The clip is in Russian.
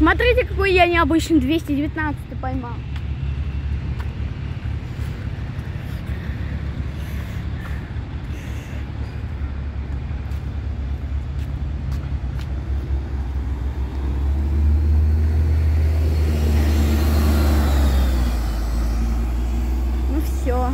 Смотрите, какой я необычный 219 поймал. Ну все.